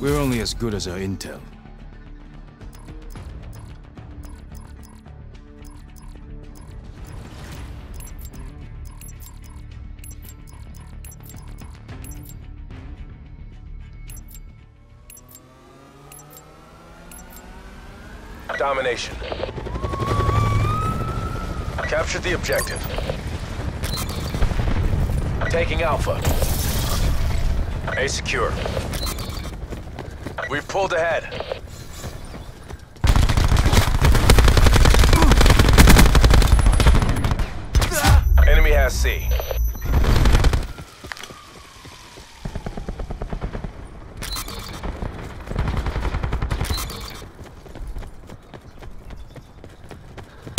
We're only as good as our intel. Domination. Capture the objective. Taking Alpha. A secure. We've pulled ahead. Enemy has C.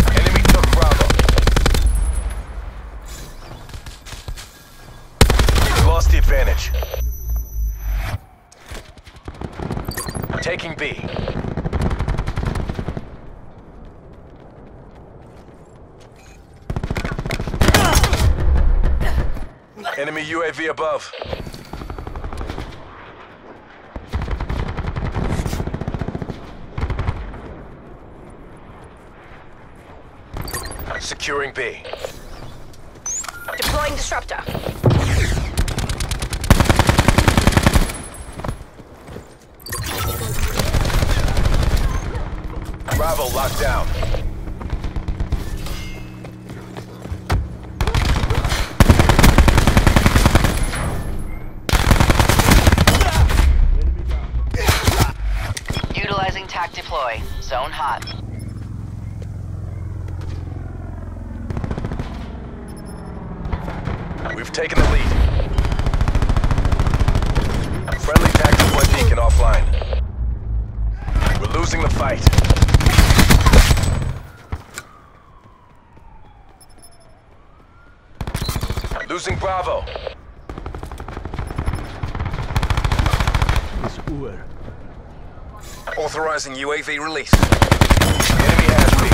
Enemy took Bravo. We lost the advantage. Taking B. Enemy UAV above. Securing B. Deploying disruptor. Bravo locked down. Zone hot. We've taken the lead. Friendly tactical beacon offline. We're losing the fight. Losing Bravo. Authorizing UAV release. Enemy has B.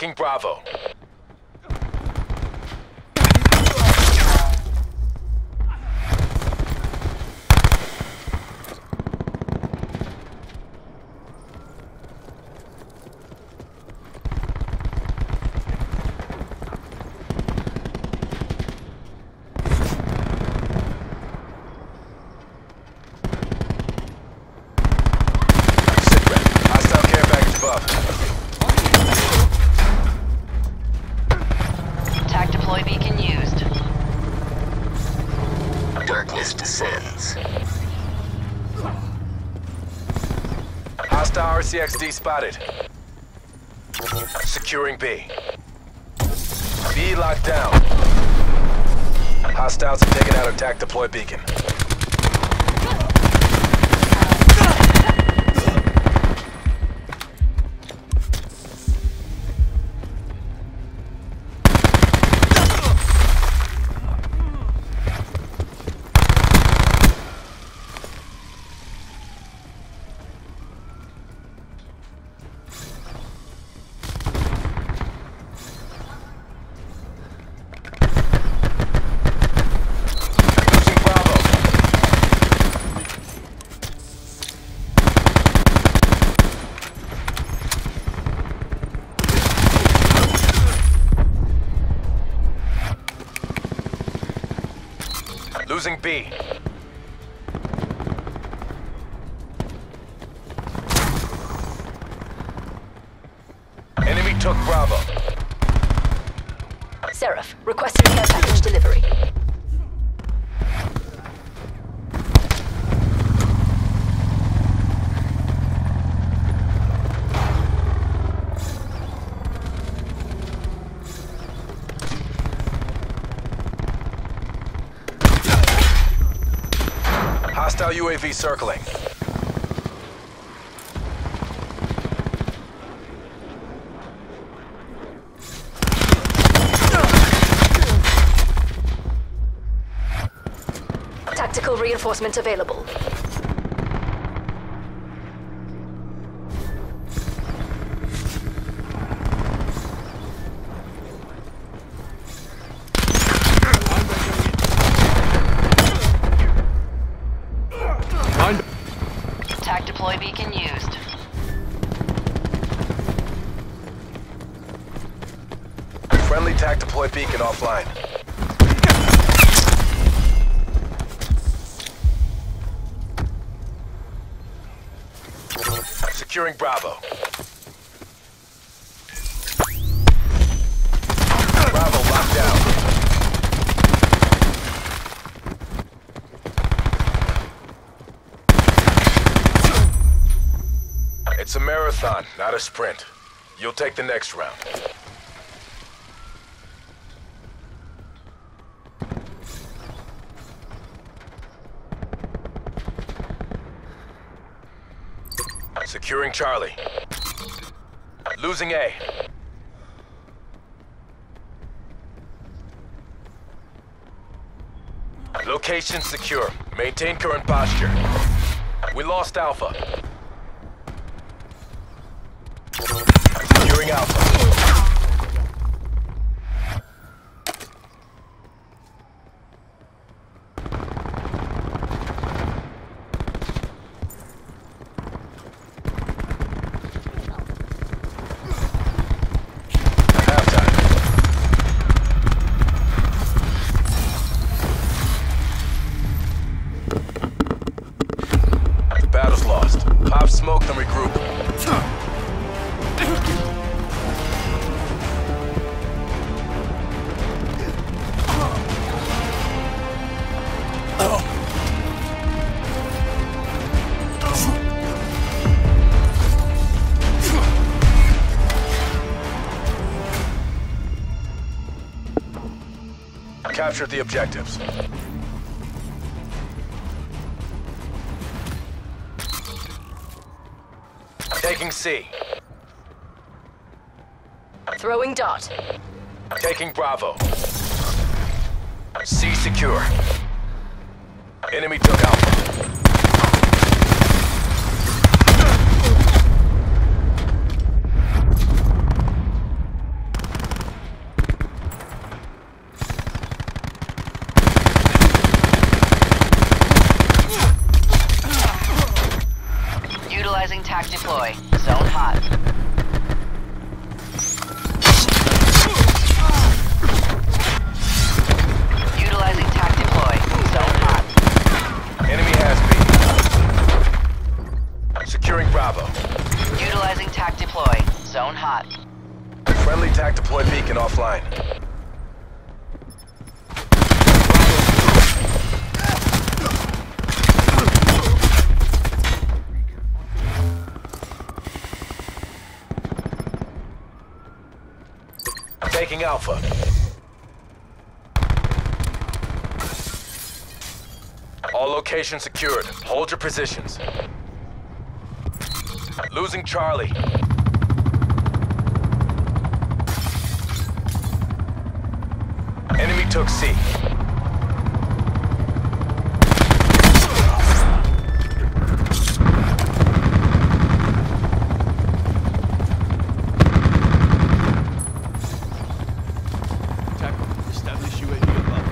Taking Bravo. RCXD spotted. Securing B. B locked down. Hostiles taken out attack deploy beacon. Losing B. UAV circling. Tactical reinforcement available. Beacon offline. Securing Bravo. Bravo locked down. It's a marathon, not a sprint. You'll take the next round. Securing Charlie. Losing A. Location secure. Maintain current posture. We lost Alpha. Captured the objectives. Taking C. Throwing dart. Taking Bravo. C secure. Enemy took Alpha. All locations secured. Hold your positions. Losing Charlie. Enemy took C. TACOM. Establish UAV above.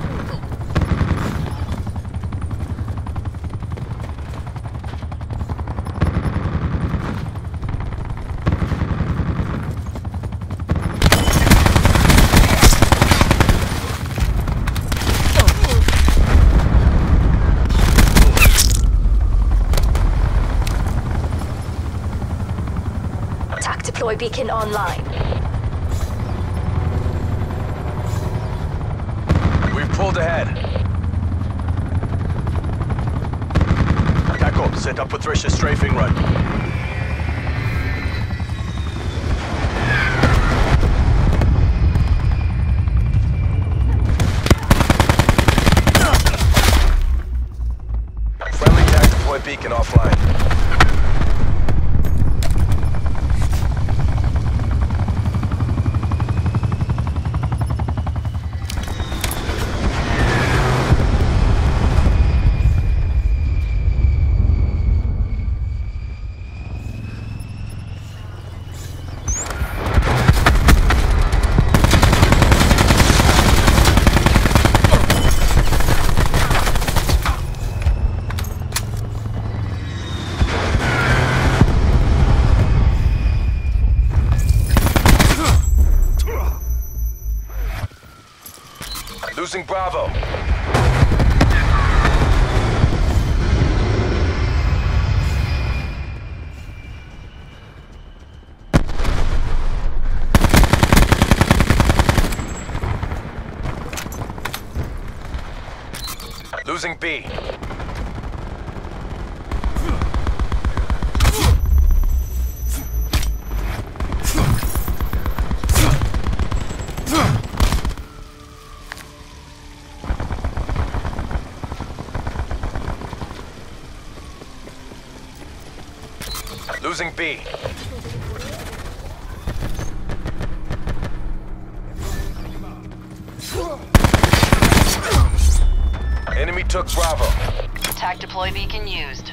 Deploy beacon online. We've pulled ahead. TACOM, set up Patricia strafing run. Losing B. Losing B. took Bravo. Attack deploy beacon used.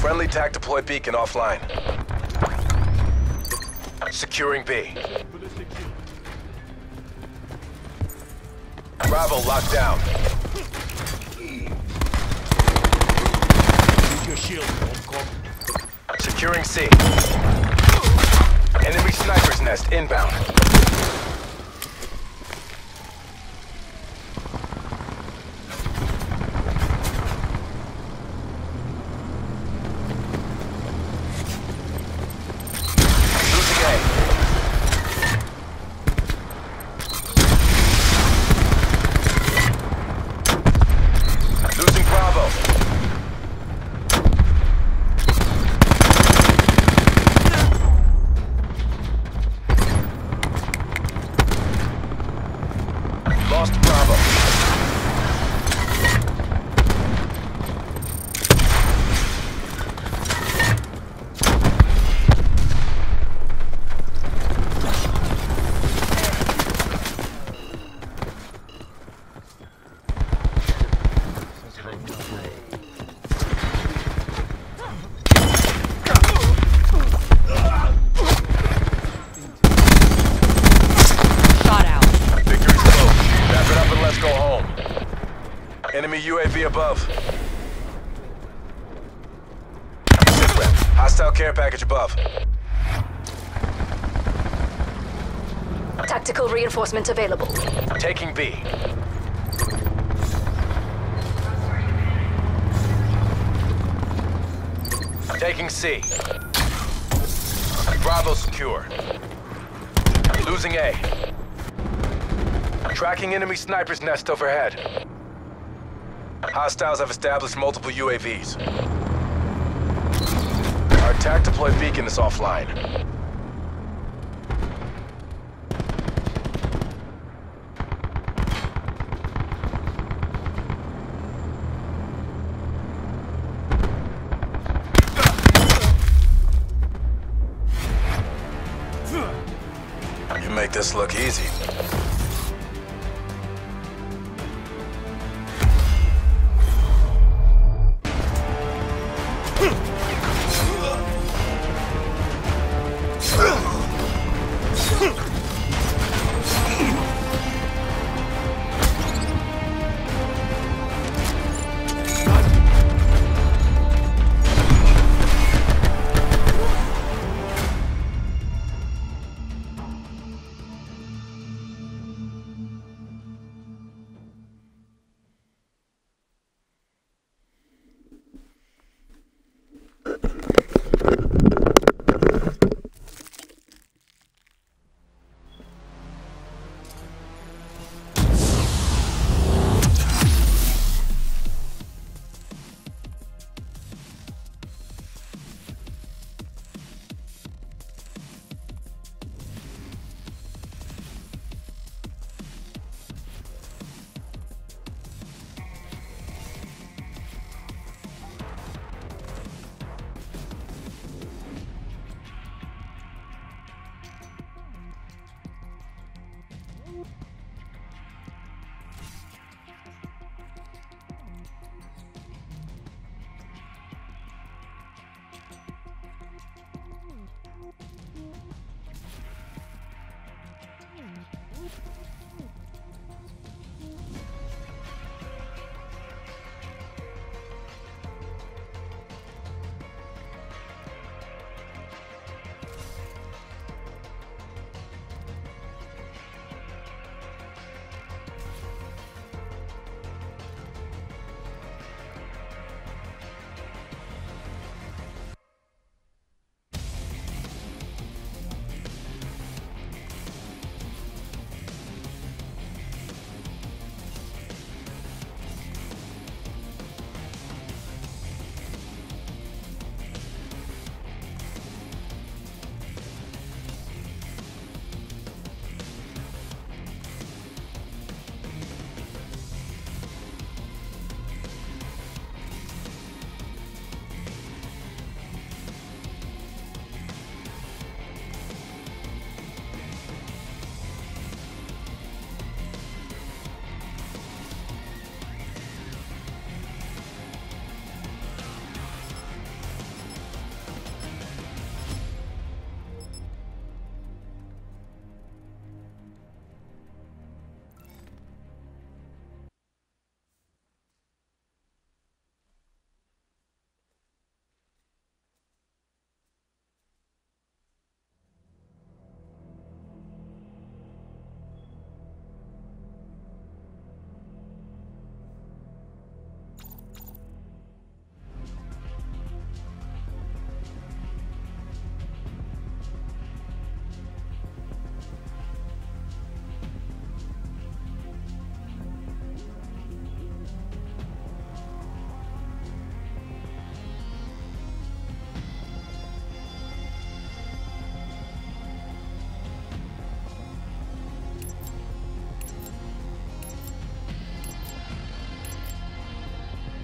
Friendly TAC deploy beacon offline. Securing B. Bravo locked down. Use your cop. Securing C. Enemy sniper's nest inbound. Available. Taking B. Taking C. Bravo secure. Losing A. Tracking enemy sniper's nest overhead. Hostiles have established multiple UAVs. Our attack deploy beacon is offline. This look easy.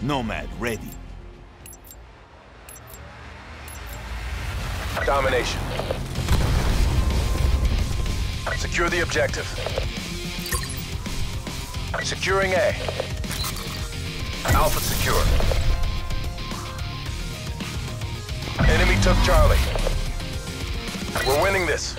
Nomad ready. Domination. Secure the objective. Securing A. Alpha secure. Enemy took Charlie. We're winning this.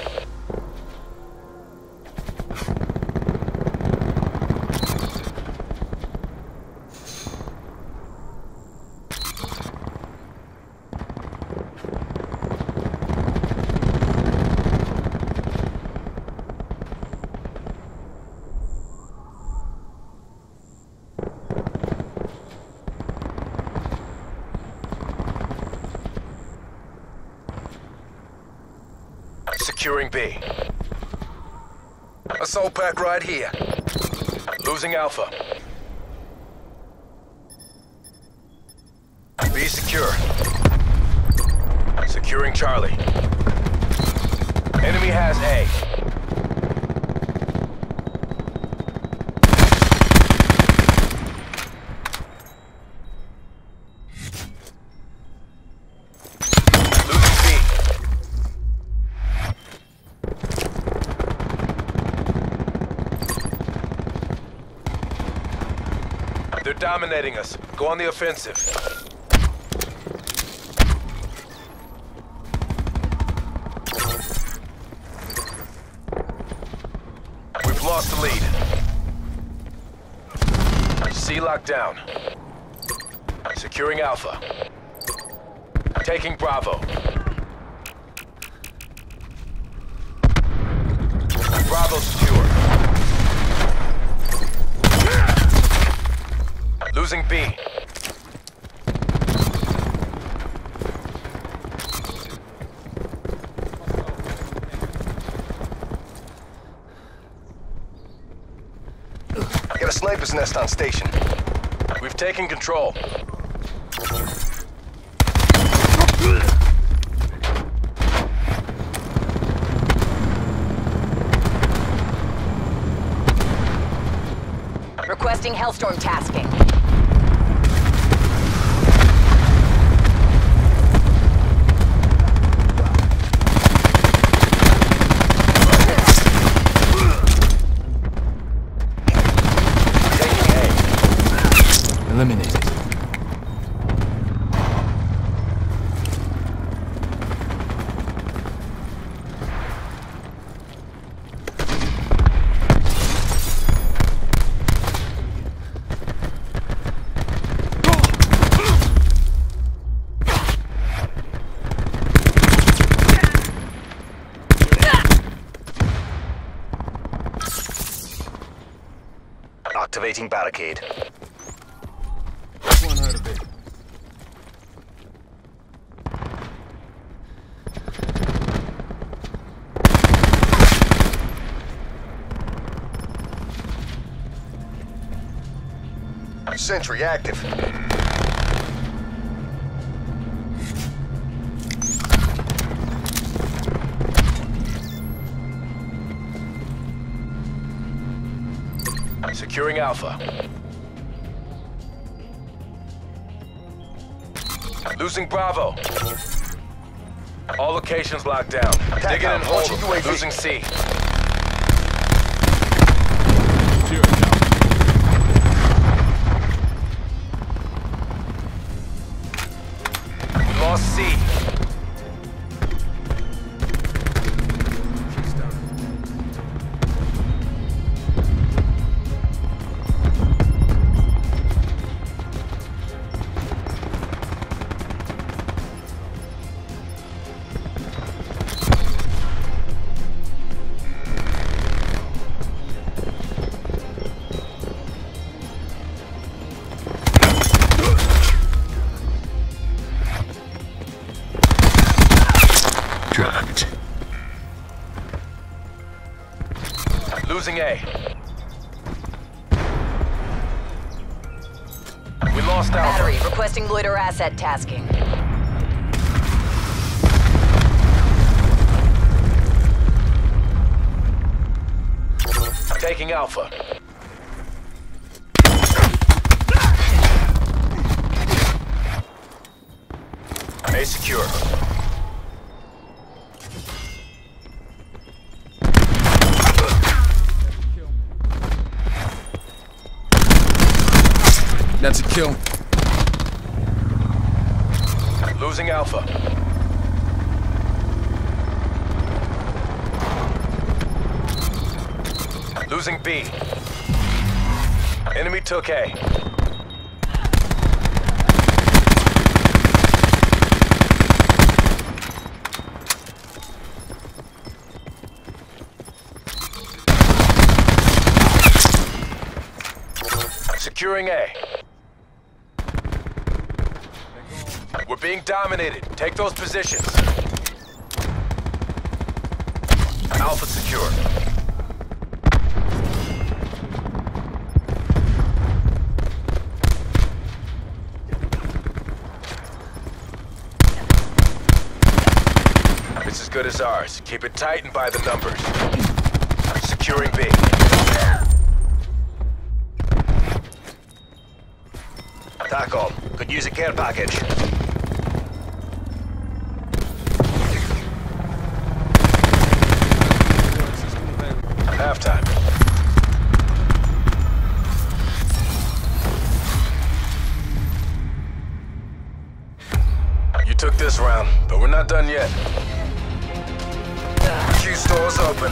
B. Assault pack right here. Losing Alpha. B secure. Securing Charlie. Enemy has A. dominating us. Go on the offensive. We've lost the lead. C locked down. Securing Alpha. Taking Bravo. Bravo Losing B. Got a sniper's nest on station. We've taken control. Requesting Hellstorm tasking. Taking A. Eliminated. Activating barricade. One heard of it. Sentry active. Securing Alpha. Losing Bravo. All locations locked down. Dig it and hold them. Losing C. Losing A. We lost Alpha. Battery requesting loiter asset tasking. Taking Alpha. Kill. Losing Alpha. Losing B. Enemy took A. Securing A. We're being dominated. Take those positions. Alpha secure. It's as good as ours. Keep it tight and by the numbers. Securing B. TACOM, could use a care package. Done yet. Q store's open.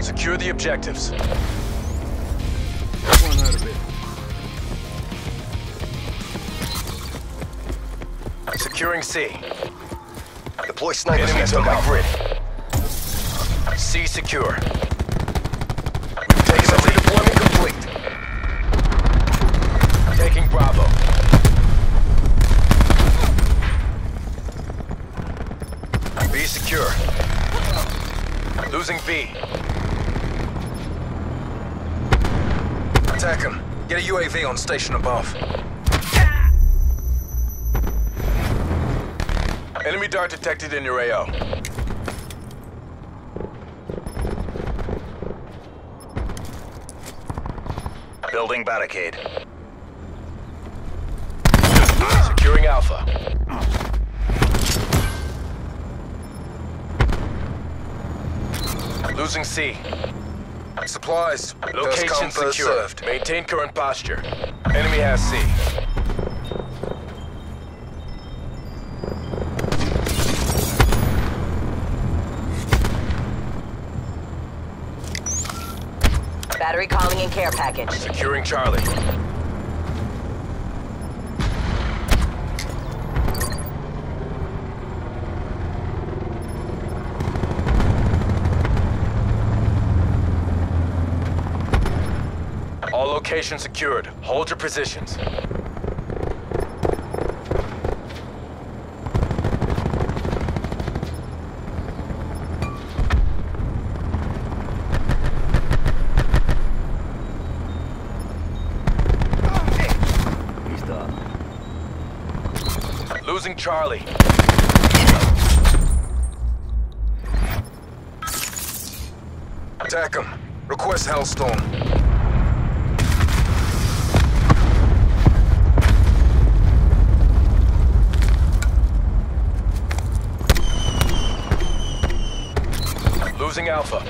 Secure the objectives. Securing C. Deploy sniper Enemy took my grid. C secure. We've taken the lead. Deployment complete. Taking Bravo. B secure. Losing B. Attack him. Get a UAV on station above. Enemy dart detected in your AO. Building barricade. Securing Alpha. Losing C. Supplies. Location first come, first secure. served. Maintain current posture. Enemy has C. In care package. Securing Charlie. All locations secured. Hold your positions. Losing Charlie. Attack him. Request Hellstorm. Losing Alpha.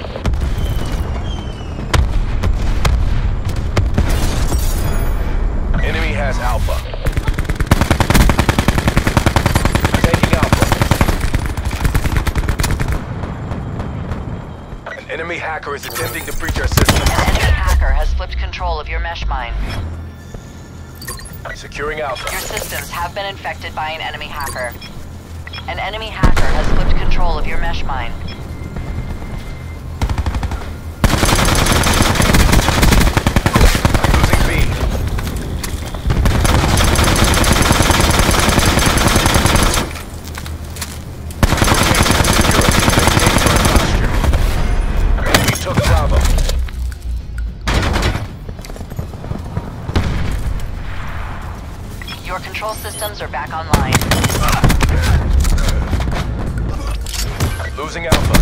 Enemy has Alpha. Taking Alpha. An enemy hacker is attempting to breach our system. An enemy hacker has flipped control of your mesh mine. Securing Alpha. Your systems have been infected by an enemy hacker. An enemy hacker has flipped control of your mesh mine. Systems are back online. Losing Alpha.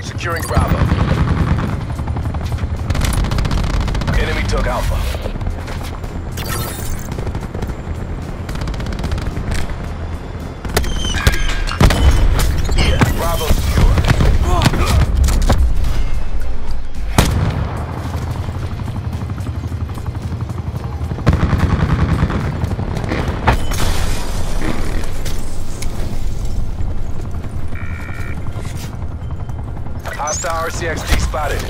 Securing Bravo. Enemy took Alpha. Hostile RCXD spotted.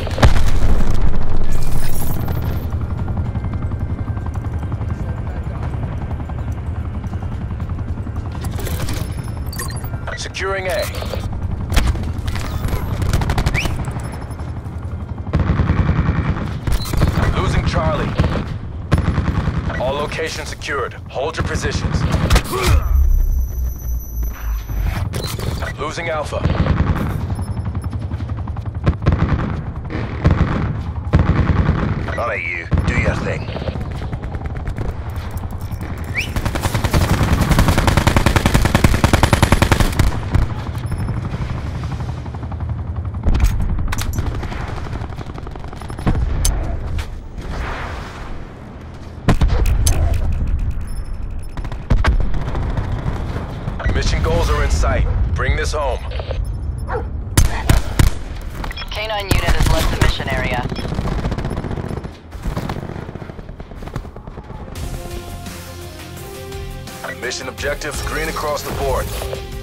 Securing A. Losing Charlie. All locations secured. Hold your positions. Losing Alpha. None of you. Do your thing. Mission goals are in sight. Bring this home. K9 unit has left the mission area. Mission objectives green across the board.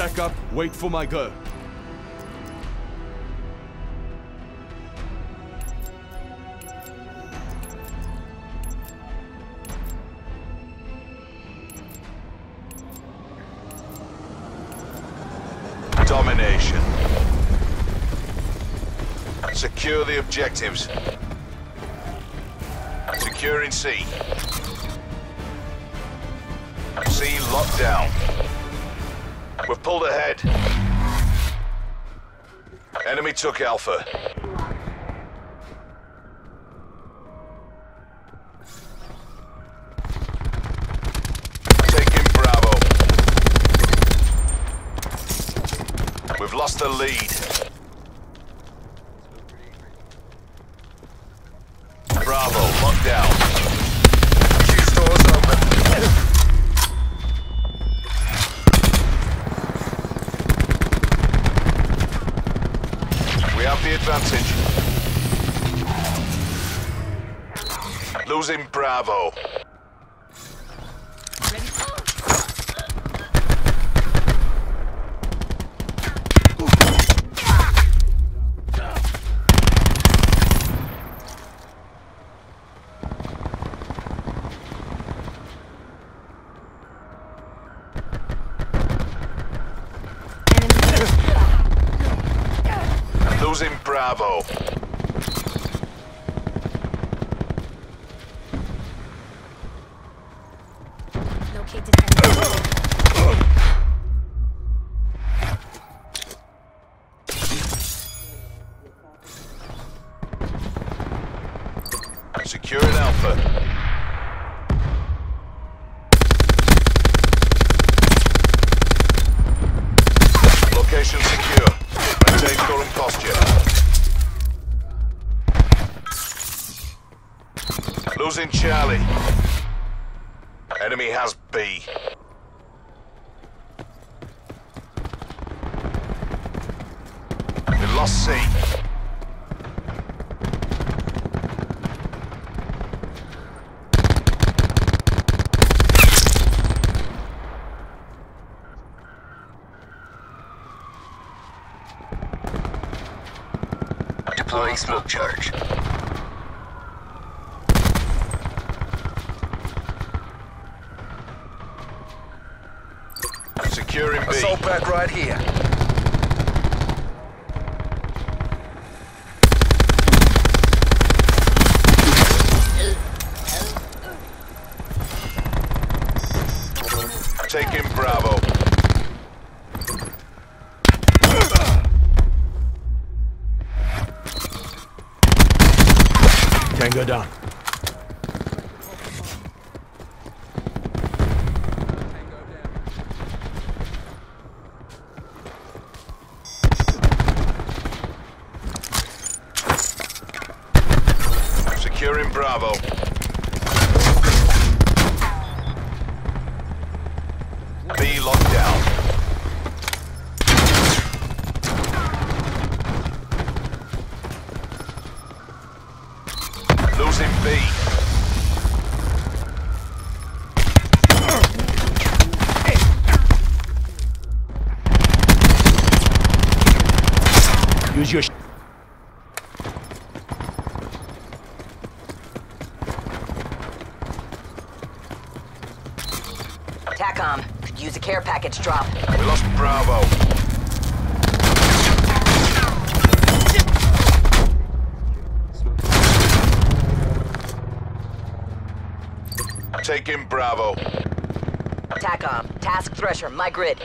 Stack up, wait for my go. Domination. Secure the objectives. Securing C. C locked down. We've pulled ahead. Enemy took Alpha. Securing Alpha. Location secure. Maintain current posture. Losing Charlie. Enemy has B. We lost C. Deploying smoke charge. Securing B. Assault back right here. Securing Bravo. Package drop. We lost Bravo. Take Taking Bravo. TACOM. Task Thresher. My grid.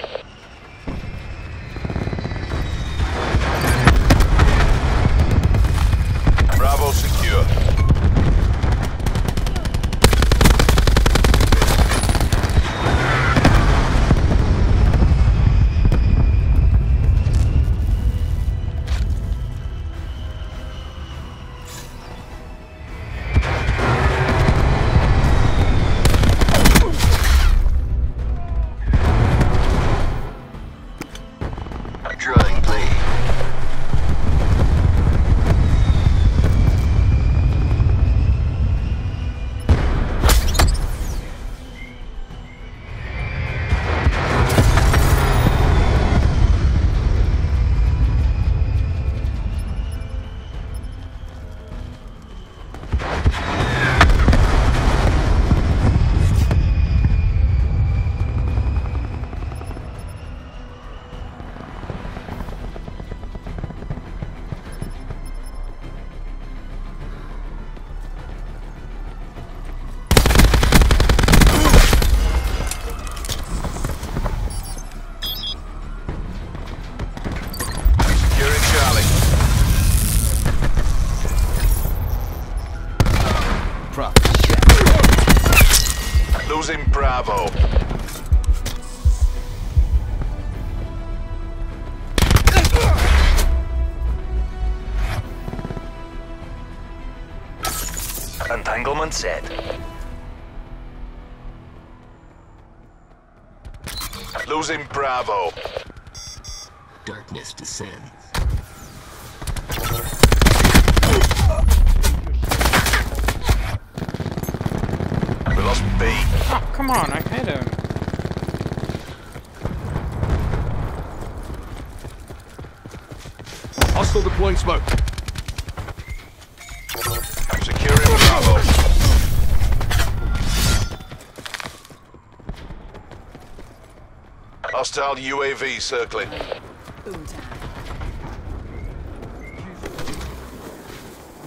Hostile UAV circling.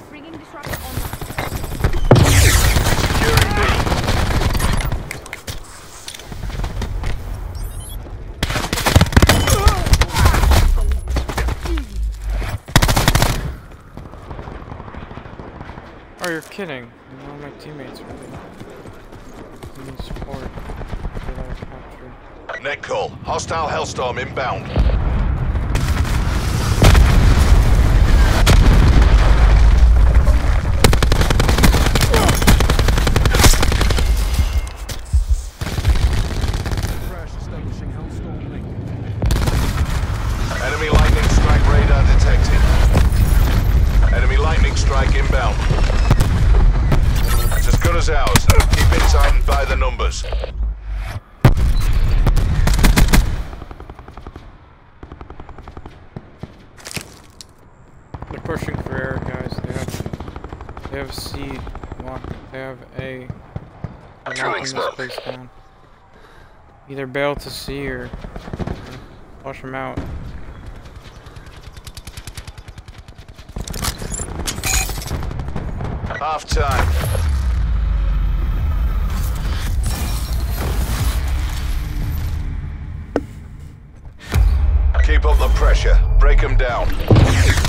Bringing disruptor online. Securing B. Oh, you're kidding. One of my teammates really need support. That I captured. Net call. Hostile Hellstorm inbound. Place down. Either bail to C or flush them out. Half time. Keep up the pressure. Break them down.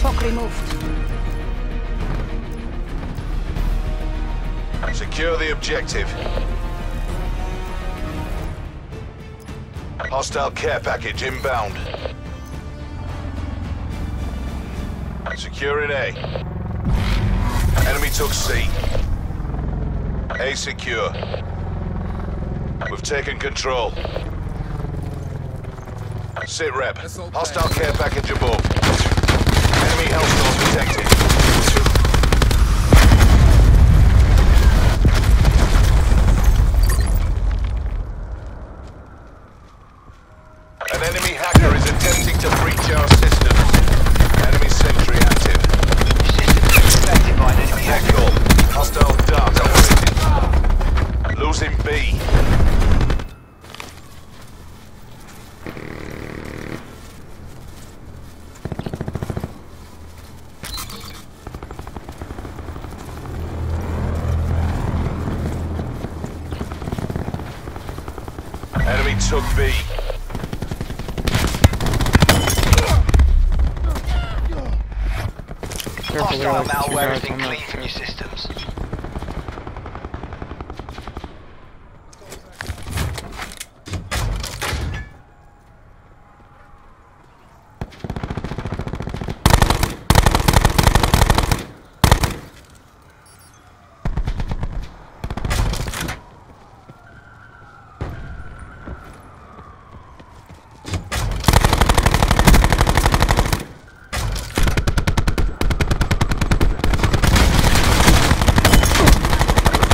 Talk removed. Secure the objective. Hostile care package inbound. Securing A. Enemy took C. A secure. We've taken control. Sit rep. Hostile care package above. Careful, there Hostile are two malware guys has been on that cleaned from your ship. systems.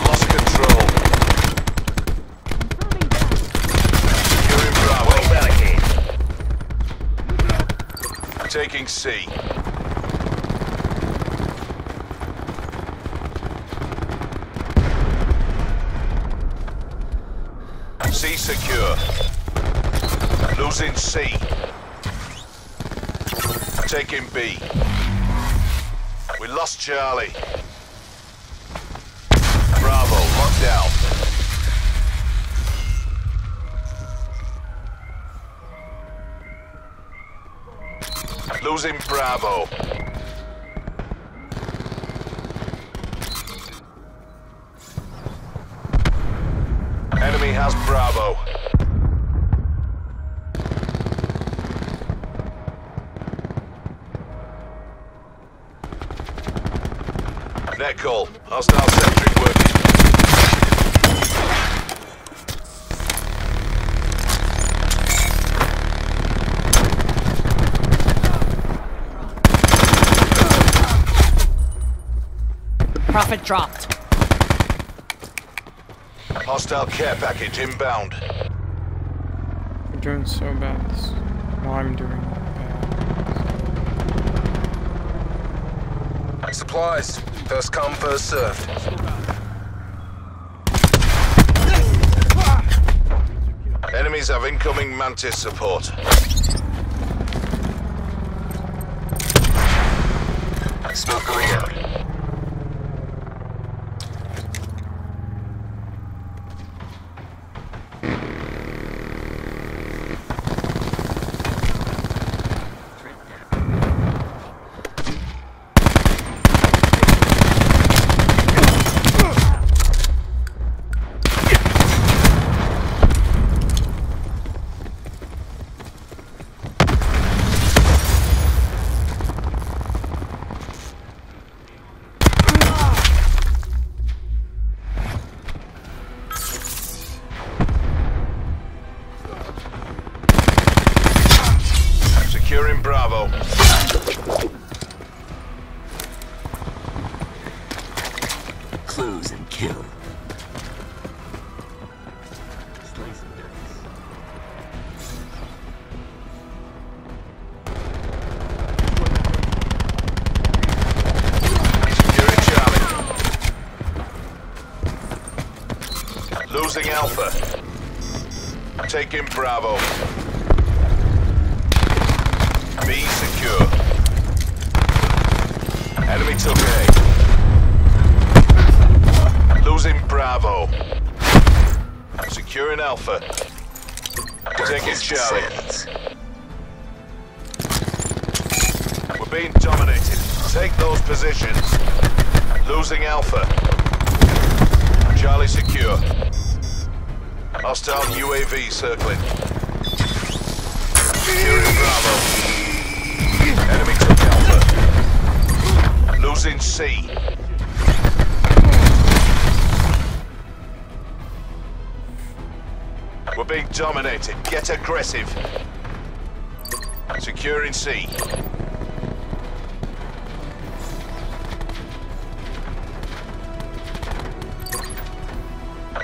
Lost control. You're in Bravo. Well barricade. Taking C. C secure. Losing C. Taking B. We lost Charlie. Bravo, locked down. Losing Bravo. Net call. Hostile sentry working. Prophet dropped. Hostile care package inbound. I'm doing so bad. This- Well, I'm doing Supplies. First come, first served. Enemies have incoming Mantis support. Smoke Close and kill. Losing Alpha. Taking Bravo. B secure. Enemy took A. Losing Bravo. Securing Alpha. Taking Charlie. We're being dominated. Take those positions. Losing Alpha. Charlie secure. Hostile UAV circling. Securing Bravo. Enemy took Alpha. Losing C. being dominated. Get aggressive. Securing C.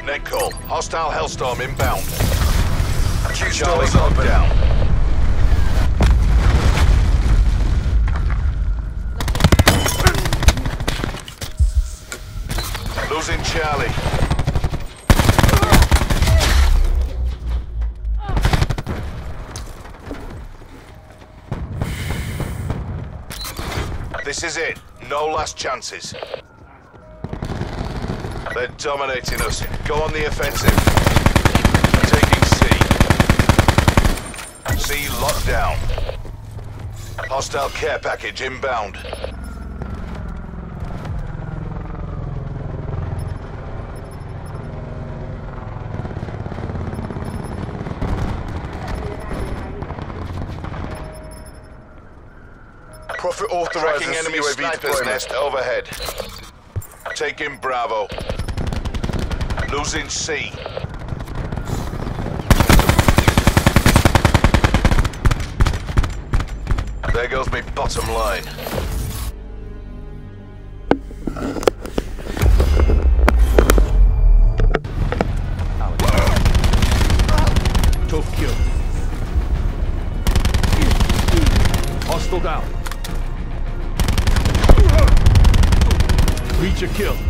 Net call. Hostile Hellstorm inbound. Charlie locked down. Losing Charlie. This is it. No last chances. They're dominating us. Go on the offensive. Taking C. C locked down. Hostile care package inbound. Profit authorizing enemy sniper's nest overhead. Taking Bravo. Losing C. There goes my bottom line. Kill.